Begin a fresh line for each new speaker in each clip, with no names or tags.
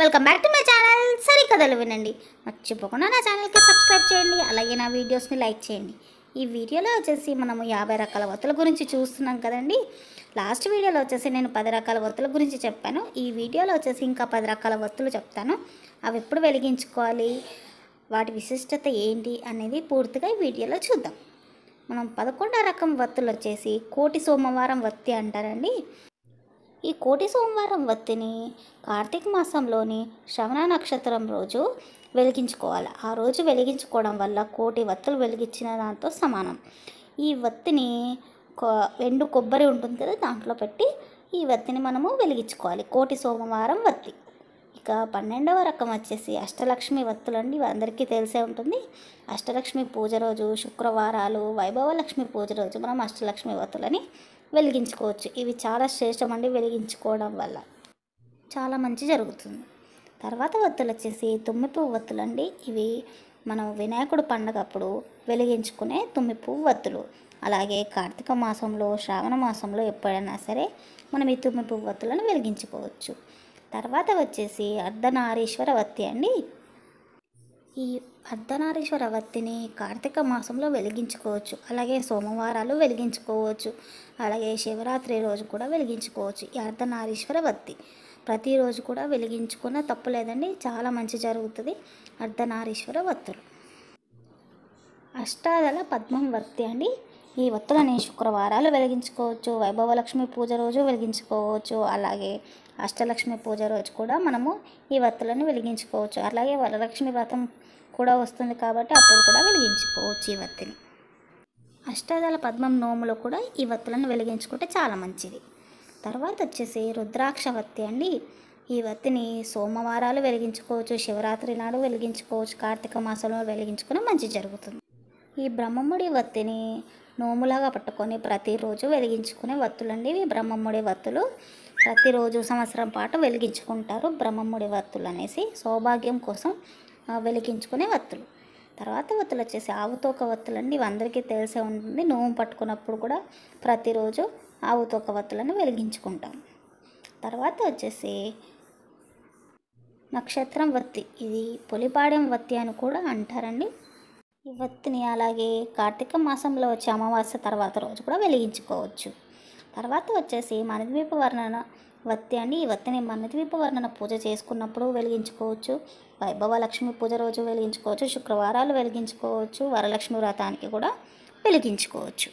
Welcome back to my channel. సరి కథలు వినండి. మర్చిపోకుండా నా ఛానల్కి సబ్స్క్రైబ్ చేయండి. అలాగే నా వీడియోస్ని లైక్ చేయండి. ఈ వీడియోలో వచ్చేసి మనము యాభై రకాల వత్తుల గురించి చూస్తున్నాం కదండి. లాస్ట్ వీడియోలో వచ్చేసి నేను పది రకాల వత్తుల గురించి చెప్పాను. ఈ వీడియోలో వచ్చేసి ఇంకా పది రకాల వత్తులు చెప్తాను. అవి ఎప్పుడు వెలిగించుకోవాలి? వాటి విశిష్టత ఏంటి అనేది పూర్తిగా ఈ వీడియోలో చూద్దాం. మనం పదకొండో రకం వత్తులు వచ్చేసి కోటి సోమవారం వత్తి అంటారండి. ఈ కోటి సోమవారం వత్తిని కార్తీక మాసంలోని శ్రవణ నక్షత్రం రోజు వెలిగించుకోవాలి. ఆ రోజు వెలిగించుకోవడం వల్ల కోటి వత్తులు వెలిగించిన దాంతో సమానం. ఈ వత్తిని ఎండు కొబ్బరి ఉంటుంది కదా దాంట్లో పెట్టి ఈ వత్తిని మనము వెలిగించుకోవాలి. కోటి సోమవారం వత్తి. ఇక పన్నెండవ రకం వచ్చేసి అష్టలక్ష్మి వత్తులండి అండి. అందరికీ తెలిసే ఉంటుంది. అష్టలక్ష్మి పూజ రోజు శుక్రవారాలు వైభవలక్ష్మి పూజ రోజు మనం అష్టలక్ష్మి వత్తులని వెలిగించుకోవచ్చు. ఇవి చాలా శ్రేష్టం అండి వెలిగించుకోవడం వల్ల. చాలా మంచి జరుగుతుంది. తర్వాత వత్తులు వచ్చేసి తుమ్మి పువ్వు వత్తులు అండి ఇవి మనం వినాయకుడు పండగప్పుడు వెలిగించుకునే తుమ్మి పువ్వు వత్తులు అలాగే కార్తీక మాసంలో శ్రావణ మాసంలో ఎప్పుడైనా సరే మనం ఈ తుమ్మి పువ్వు వత్తులను వెలిగించుకోవచ్చు. తర్వాత వచ్చేసి అర్ధనారీశ్వర వత్తి అండి. ఈ అర్ధనారీశ్వర వత్తిని కార్తీక మాసంలో వెలిగించుకోవచ్చు. అలాగే సోమవారాలు వెలిగించుకోవచ్చు. అలాగే శివరాత్రి రోజు కూడా వెలిగించుకోవచ్చు. ఈ అర్ధనారీశ్వర వత్తి ప్రతిరోజు కూడా వెలిగించుకున్న తప్పు లేదండి. చాలా మంచి జరుగుతుంది. అర్ధనారీశ్వర వత్తులు అష్టాదళ పద్మం వత్తి అండి. ఈ వత్తులని శుక్రవారాలు వెలిగించుకోవచ్చు. వైభవలక్ష్మి పూజ రోజు వెలిగించుకోవచ్చు. అలాగే అష్టలక్ష్మి పూజ రోజు కూడా మనము ఈ వత్తులను వెలిగించుకోవచ్చు. అలాగే వరలక్ష్మి వ్రతం కూడా వస్తుంది కాబట్టి అప్పుడు కూడా వెలిగించుకోవచ్చు ఈ వత్తిని. అష్టాదళ పద్మం నోములో కూడా ఈ వత్తులను వెలిగించుకుంటే చాలా మంచిది. తర్వాత వచ్చేసి రుద్రాక్ష వత్తి అండి. ఈ వత్తిని సోమవారాలు వెలిగించుకోవచ్చు శివరాత్రి నాడు వెలిగించుకోవచ్చు కార్తీక మాసంలో వెలిగించుకుని మంచి జరుగుతుంది. ఈ బ్రహ్మముడి వత్తిని నోములాగా పట్టుకొని ప్రతిరోజు వెలిగించుకునే వత్తులండి. ఇవి బ్రహ్మముడి వత్తులు. ప్రతిరోజు సంవత్సరం పాటు వెలిగించుకుంటారు బ్రహ్మముడి వత్తులు అనేసి సౌభాగ్యం కోసం వెలిగించుకునే వత్తులు. తర్వాత వత్తులు వచ్చేసి ఆవుతోక వత్తులు అండి ఇవి అందరికీ తెలిసే ఉంటుంది. నోము పట్టుకున్నప్పుడు కూడా ప్రతిరోజు ఆవుతోక వత్తులను వెలిగించుకుంటాం. తర్వాత వచ్చేసి నక్షత్రం వత్తి. ఇది పొలిపాడెం వత్తి అని కూడా అంటారండి. ఈ వత్తిని అలాగే కార్తీక మాసంలో వచ్చే అమావాస్య తర్వాత రోజు కూడా వెలిగించుకోవచ్చు. తర్వాత వచ్చేసి మనద్వీప వర్ణన వత్తి అండి. ఈ వత్తిని మనద్వీప వర్ణన పూజ చేసుకున్నప్పుడు వెలిగించుకోవచ్చు. వైభవ లక్ష్మి పూజ రోజు వెలిగించుకోవచ్చు. శుక్రవారాలు వెలిగించుకోవచ్చు. వరలక్ష్మి వ్రతానికి కూడా వెలిగించుకోవచ్చు.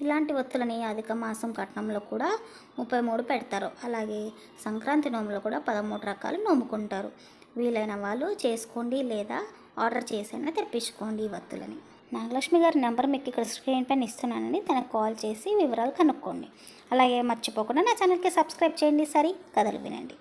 ఇలాంటి ఒత్తులని అధిక మాసం కట్నంలో కూడా ముప్పై మూడు పెడతారు. అలాగే సంక్రాంతి నోములో కూడా పదమూడు రకాలు నోముకుంటారు. వీలైన వాళ్ళు చేసుకోండి లేదా ఆర్డర్ చేసైనా తెప్పించుకోండి ఈ వత్తులని. నాగలక్ష్మి గారి నెంబర్ మీకు ఇక్కడ స్క్రీన్ పైన ఇస్తున్నానండి. తనకు కాల్ చేసి వివరాలు కనుక్కోండి. అలాగే మర్చిపోకుండా నా ఛానల్కి సబ్స్క్రైబ్ చేయండి. సరే కథలు వినండి.